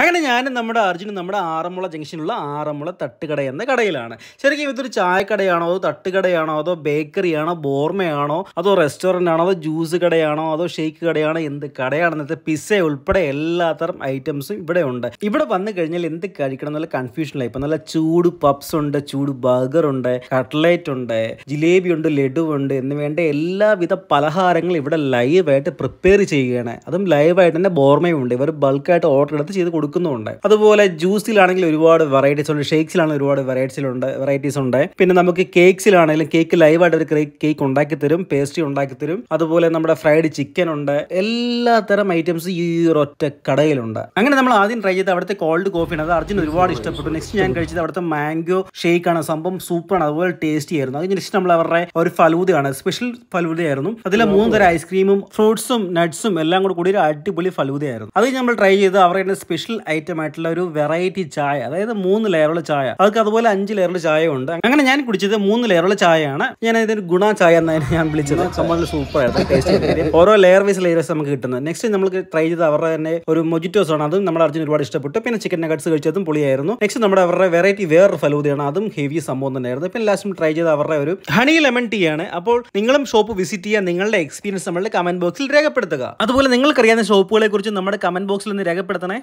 അങ്ങനെ ഞാനും നമ്മുടെ അർജുനും നമ്മുടെ ആറന്മുള ജംഗ്ഷനിലുള്ള ആറന്മുള തട്ടുകട എന്ന കടയിലാണ്. ശരിക്കും ഇതൊരു ചായക്കടയാണോ? അതോ തട്ടുകടയാണോ? അതോ ബേക്കറിയാണോ? ബോർമയാണോ? അതോ റെസ്റ്റോറന്റ് ആണോ അതോ ജ്യൂസ് കടയാണോ? അതോ ഷേക്ക് കടയാണോ? എന്ത് കടയാണെന്നത്തെ പിസ്സ ഉൾപ്പെടെ എല്ലാത്തരം ഐറ്റംസും ഇവിടെ ഉണ്ട്. ഇവിടെ വന്നു കഴിഞ്ഞാൽ എന്ത് കഴിക്കണം എന്നുള്ള കൺഫ്യൂഷനിലായി ഇപ്പം. നല്ല ചൂട് പപ്സ് ഉണ്ട് ചൂട് ബർഗർ ഉണ്ട് കട്ട്ലേറ്റ് ഉണ്ട് ജിലേബി ഉണ്ട് ലഡു ഉണ്ട് എന്ന് വേണ്ട എല്ലാവിധ പലഹാരങ്ങളും ഇവിടെ ലൈവായിട്ട് പ്രിപ്പയർ ചെയ്യുകയാണ്. അതും ലൈവായിട്ട് തന്നെ ബോർമയും ഉണ്ട്. ഇവർ ബൾക്കായിട്ട് ഓർഡർ എടുത്ത് ചെയ്ത് കൊടുക്കുന്നുമുണ്ട്. അതുപോലെ ജ്യൂസിലാണെങ്കിൽ ഒരുപാട് വെറൈറ്റീസ് ഉണ്ട്. ഷേക്സിലാണെങ്കിൽ ഒരുപാട് വെറൈറ്റീസ് ഉണ്ട് വെറൈറ്റീസ് ഉണ്ട്. പിന്നെ നമുക്ക് കേക്സിലാണെങ്കിലും കേക്ക് ലൈവായിട്ട് ഒരു കേക്ക് ഉണ്ടാക്കി തരും പേസ്ട്രി ഉണ്ടാക്കി തരും അതുപോലെ നമ്മുടെ ഫ്രൈഡ് ചിക്കൻ ഉണ്ട്. എല്ലാ തരം ഐറ്റംസ് ഈ ഒരൊറ്റ കടയിലുണ്ട്. അങ്ങനെ നമ്മൾ ആദ്യം ട്രൈ ചെയ്ത് അവിടുത്തെ കോൾഡ് കോഫിയാണ് അത് അർജുൻ ഒരുപാട് ഇഷ്ടപ്പെട്ടു. നെക്സ്റ്റ് ഞാൻ കഴിച്ചത് അവിടുത്തെ മാംഗോ ഷേക്ക് ആണ്. സംഭവം സൂപ്പറാണ് അതുപോലെ ടേസ്റ്റി ആയിരുന്നു. അതിന് നെക്സ്റ്റ് നമ്മൾ അവരുടെ ഒരു ഫലൂതയാണ് സ്പെഷ്യൽ ഫലൂതയായിരുന്നു അതിലെ മൂന്ന് തരം ഐസ്ക്രീമും ഫ്രൂട്ട്സും നട്ട്സും എല്ലാം കൂടെ കൂടി ഒരു അടിപൊളി ഫലൂതയായിരുന്നു അത് നമ്മൾ ട്രൈ ചെയ്ത് അവരുടെ സ്പെഷ്യൽ ഐറ്റം ആയിട്ടുള്ള ഒരു വെറൈറ്റി ചായ അതായത് മൂന്ന് ലെയറുള്ള ചായ. അവർക്ക് അതുപോലെ അഞ്ച് ലെയറുള്ള ചായ ഉണ്ട് അങ്ങനെ ഞാൻ കുടിച്ചത് മൂന്ന് ലെയറുള്ള ചായയാണ്. ഞാൻ ഇതൊരു ഗുണ ചായ എന്നാണ് ഞാൻ വിളിച്ചത്. സംഭവം സൂപ്പർ ആയിരുന്നു ടേസ്റ്റ് ഓരോ ലെയർ വൈസ് ലെയർ വൈസ് നമുക്ക് കിട്ടുന്നത്. നെക്സ്റ്റ് നമുക്ക് ട്രൈ ചെയ്ത് അവരുടെ തന്നെ ഒരു മൊജിറ്റോസ് ആണ്. അതും നമ്മുടെ അർജുൻ ഒരുപാട് ഇഷ്ടപ്പെട്ടു. പിന്നെ ചിക്കൻ നഗറ്റ്സ് കഴിച്ചതും പൊളിയായിരുന്നു. നെക്സ്റ്റ് നമ്മുടെ അവരുടെ വെറൈറ്റി വേറൊരു ഫലൂതയാണ് അതും ഹെവി സംഭവം തന്നെയായിരുന്നു. പിന്നെ ലാസ്റ്റ് ട്രൈ ചെയ്ത് അവരുടെ ഒരു ഹണി ലെമൺ ടീ ആണ്. അപ്പോൾ നിങ്ങളും ഷോപ്പ് വിസിറ്റ് ചെയ്യാൻ നിങ്ങളുടെ എക്സ്പീരിയൻസ് നമ്മളുടെ കമന്റ് ബോക്സിൽ രേഖപ്പെടുത്തുക. അതുപോലെ നിങ്ങൾക്കറിയാവുന്ന ഷോപ്പുകളെ കുറിച്ച് നമ്മുടെ കമന്റ് ബോക്സിൽ ഒന്ന് രേഖപ്പെടുത്തണേ.